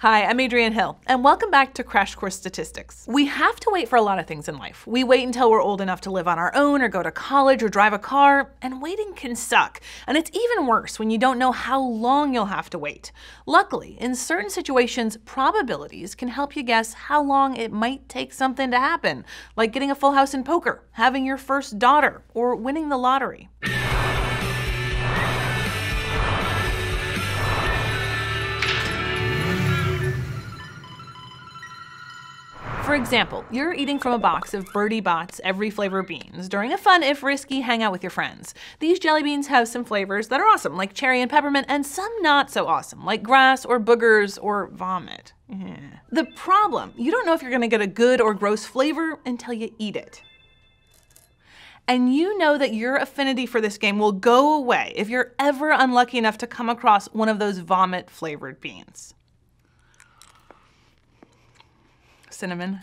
Hi, I'm Adrienne Hill, and welcome back to Crash Course Statistics. We have to wait for a lot of things in life. We wait until we're old enough to live on our own, or go to college, or drive a car, and waiting can suck. And it's even worse when you don't know how long you'll have to wait. Luckily, in certain situations, probabilities can help you guess how long it might take something to happen, like getting a full house in poker, having your first daughter, or winning the lottery. For example, you're eating from a box of Bertie Bott's every flavor beans during a fun, if risky, hangout with your friends. These jelly beans have some flavors that are awesome, like cherry and peppermint, and some not so awesome, like grass or boogers or vomit. Yeah. The problem, you don't know if you're gonna get a good or gross flavor until you eat it. And you know that your affinity for this game will go away if you're ever unlucky enough to come across one of those vomit flavored beans. Cinnamon.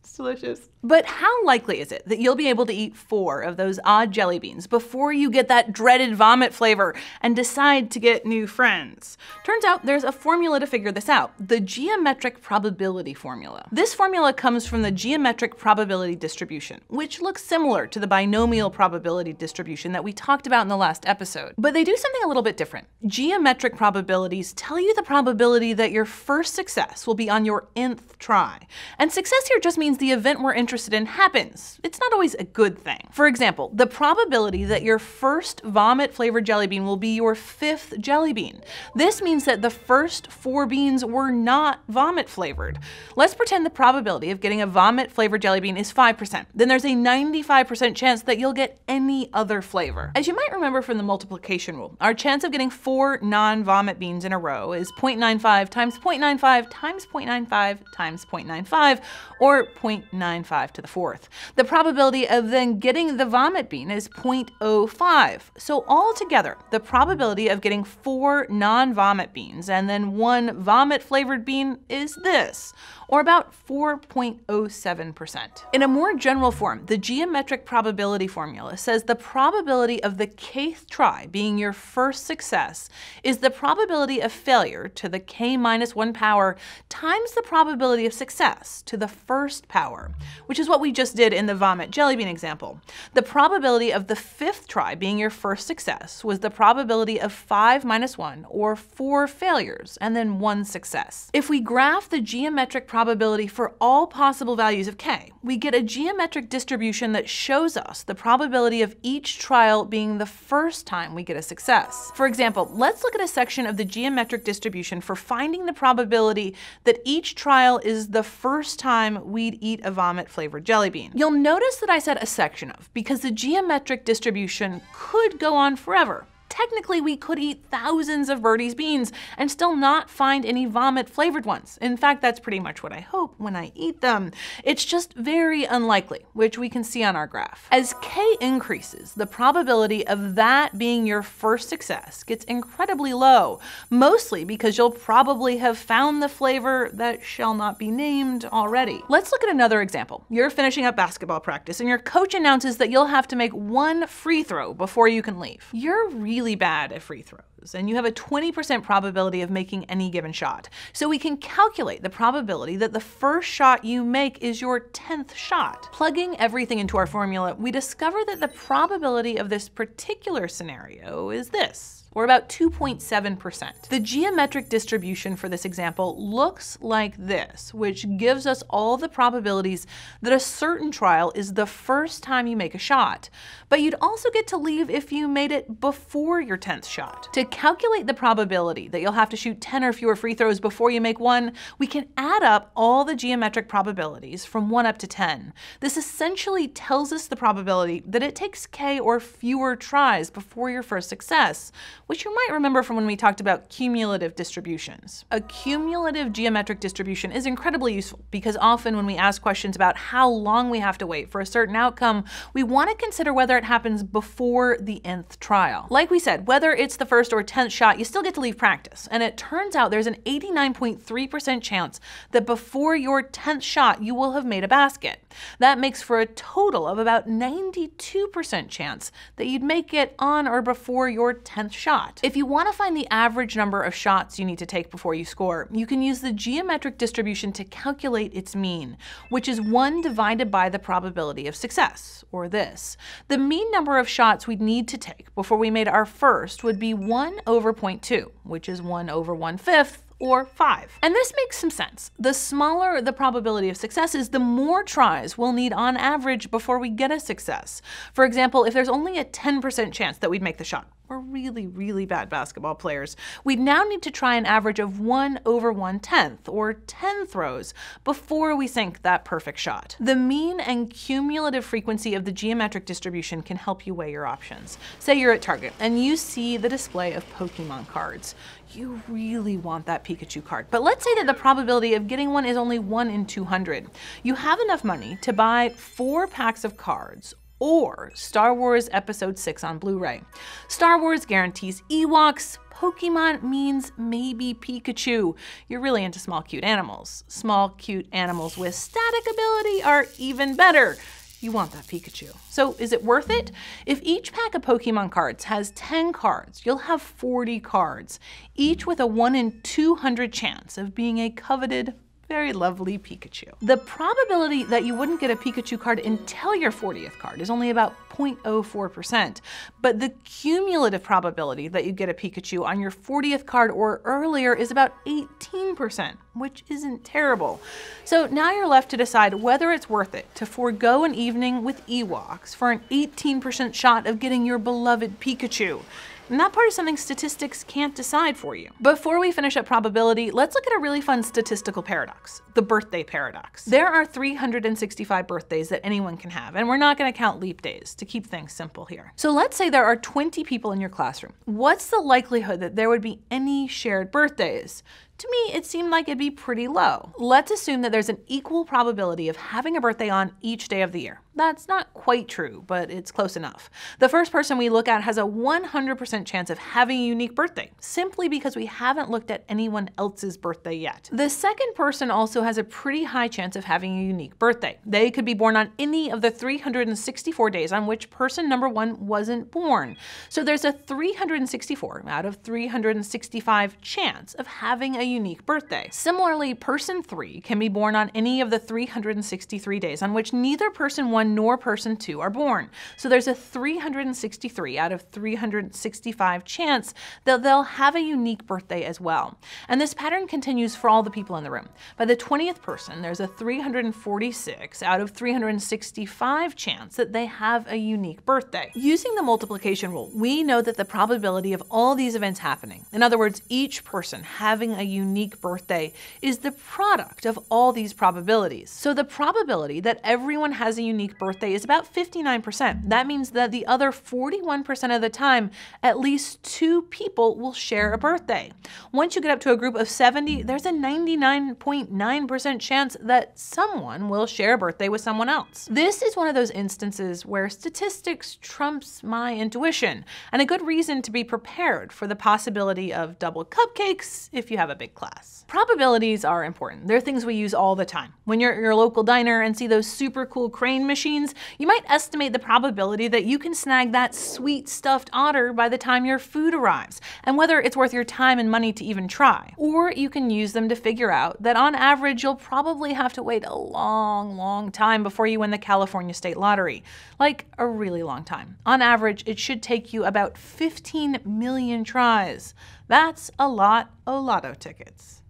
It's delicious. But how likely is it that you'll be able to eat four of those odd jelly beans before you get that dreaded vomit flavor and decide to get new friends? Turns out there's a formula to figure this out, the geometric probability formula. This formula comes from the geometric probability distribution, which looks similar to the binomial probability distribution that we talked about in the last episode. But they do something a little bit different. Geometric probabilities tell you the probability that your first success will be on your nth try. And success here just means the event we're interested interested in happens. It's not always a good thing. For example, the probability that your first vomit flavored jelly bean will be your fifth jelly bean. This means that the first four beans were not vomit flavored. Let's pretend the probability of getting a vomit flavored jelly bean is 5%. Then there's a 95% chance that you'll get any other flavor. As you might remember from the multiplication rule, our chance of getting four non-vomit beans in a row is 0.95 times 0.95 times 0.95 times 0.95 or 0.95 5 to the fourth. The probability of then getting the vomit bean is 0.05. So altogether, the probability of getting four non-vomit beans and then one vomit flavored bean is this, or about 4.07%. In a more general form, the geometric probability formula says the probability of the kth try being your first success is the probability of failure to the k minus 1 power times the probability of success to the first power, which is what we just did in the vomit jelly bean example. The probability of the fifth try being your first success was the probability of 5 minus 1, or 4 failures, and then 1 success. If we graph the geometric probability for all possible values of k. We get a geometric distribution that shows us the probability of each trial being the first time we get a success. For example, let's look at a section of the geometric distribution for finding the probability that each trial is the first time we'd eat a vomit flavored jelly bean. You'll notice that I said a section of because the geometric distribution could go on forever technically we could eat thousands of Bertie's beans and still not find any vomit flavored ones. In fact, that's pretty much what I hope when I eat them. It's just very unlikely, which we can see on our graph. As K increases, the probability of that being your first success gets incredibly low, mostly because you'll probably have found the flavor that shall not be named already. Let's look at another example. You're finishing up basketball practice and your coach announces that you'll have to make one free throw before you can leave. You're really really bad at free throws, and you have a 20% probability of making any given shot. So we can calculate the probability that the first shot you make is your 10th shot. Plugging everything into our formula, we discover that the probability of this particular scenario is this or about 2.7%. The geometric distribution for this example looks like this, which gives us all the probabilities that a certain trial is the first time you make a shot. But you'd also get to leave if you made it before your 10th shot. To calculate the probability that you'll have to shoot 10 or fewer free throws before you make one, we can add up all the geometric probabilities from 1 up to 10. This essentially tells us the probability that it takes k or fewer tries before your first success, which you might remember from when we talked about cumulative distributions. A cumulative geometric distribution is incredibly useful because often when we ask questions about how long we have to wait for a certain outcome, we want to consider whether it happens before the nth trial. Like we said, whether it's the first or 10th shot, you still get to leave practice. And it turns out there's an 89.3% chance that before your 10th shot, you will have made a basket. That makes for a total of about 92% chance that you'd make it on or before your 10th shot. If you want to find the average number of shots you need to take before you score, you can use the geometric distribution to calculate its mean, which is 1 divided by the probability of success, or this. The mean number of shots we'd need to take before we made our first would be 1 over 0.2, which is 1 over 1 fifth, or 5. And this makes some sense. The smaller the probability of success is, the more tries we'll need on average before we get a success. For example, if there's only a 10% chance that we'd make the shot, we're really, really bad basketball players. We'd now need to try an average of 1 over 1 tenth, or 10 throws, before we sink that perfect shot. The mean and cumulative frequency of the geometric distribution can help you weigh your options. Say you're at Target and you see the display of Pokemon cards. You really want that Pikachu card. But let's say that the probability of getting one is only 1 in 200. You have enough money to buy four packs of cards or Star Wars Episode 6 on Blu ray. Star Wars guarantees Ewoks. Pokemon means maybe Pikachu. You're really into small, cute animals. Small, cute animals with static ability are even better. You want that Pikachu. So is it worth it? If each pack of Pokemon cards has 10 cards, you'll have 40 cards, each with a 1 in 200 chance of being a coveted very lovely Pikachu. The probability that you wouldn't get a Pikachu card until your 40th card is only about 0.04%, but the cumulative probability that you get a Pikachu on your 40th card or earlier is about 18%, which isn't terrible. So now you're left to decide whether it's worth it to forego an evening with Ewoks for an 18% shot of getting your beloved Pikachu. And that part is something statistics can't decide for you. Before we finish up probability, let's look at a really fun statistical paradox, the birthday paradox. There are 365 birthdays that anyone can have, and we're not gonna count leap days to keep things simple here. So let's say there are 20 people in your classroom. What's the likelihood that there would be any shared birthdays? To me, it seemed like it'd be pretty low. Let's assume that there's an equal probability of having a birthday on each day of the year. That's not quite true, but it's close enough. The first person we look at has a 100% chance of having a unique birthday, simply because we haven't looked at anyone else's birthday yet. The second person also has a pretty high chance of having a unique birthday. They could be born on any of the 364 days on which person number one wasn't born. So there's a 364 out of 365 chance of having a unique birthday. Similarly, person 3 can be born on any of the 363 days on which neither person 1 nor person 2 are born. So there's a 363 out of 365 chance that they'll have a unique birthday as well. And this pattern continues for all the people in the room. By the 20th person, there's a 346 out of 365 chance that they have a unique birthday. Using the multiplication rule, we know that the probability of all these events happening, in other words, each person having a unique birthday is the product of all these probabilities. So the probability that everyone has a unique birthday is about 59%. That means that the other 41% of the time, at least two people will share a birthday. Once you get up to a group of 70, there's a 99.9% chance that someone will share a birthday with someone else. This is one of those instances where statistics trumps my intuition, and a good reason to be prepared for the possibility of double cupcakes if you have a big class. Probabilities are important. They're things we use all the time. When you're at your local diner and see those super cool crane machines, you might estimate the probability that you can snag that sweet stuffed otter by the time your food arrives, and whether it's worth your time and money to even try. Or you can use them to figure out that on average you'll probably have to wait a long, long time before you win the California State Lottery. Like a really long time. On average, it should take you about 15 million tries. That's a lot a lot of lotto tickets.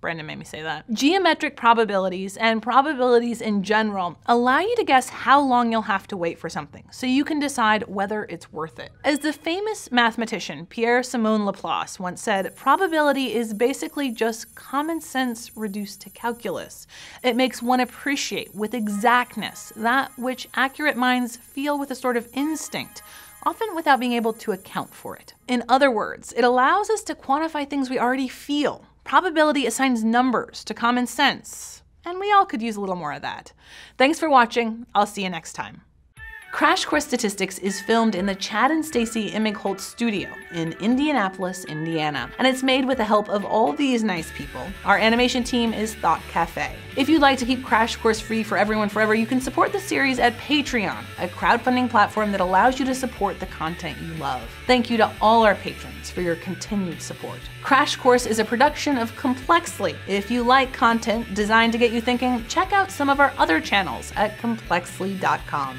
Brandon made me say that. Geometric probabilities and probabilities in general allow you to guess how long you'll have to wait for something, so you can decide whether it's worth it. As the famous mathematician Pierre Simon Laplace once said, probability is basically just common sense reduced to calculus. It makes one appreciate with exactness that which accurate minds feel with a sort of instinct often without being able to account for it. In other words, it allows us to quantify things we already feel. Probability assigns numbers to common sense, and we all could use a little more of that. Thanks for watching. I'll see you next time. Crash Course Statistics is filmed in the Chad and Stacey Emigholz studio in Indianapolis, Indiana, and it's made with the help of all these nice people. Our animation team is Thought Cafe. If you'd like to keep Crash Course free for everyone forever, you can support the series at Patreon, a crowdfunding platform that allows you to support the content you love. Thank you to all our patrons for your continued support. Crash Course is a production of Complexly. If you like content designed to get you thinking, check out some of our other channels at complexly.com.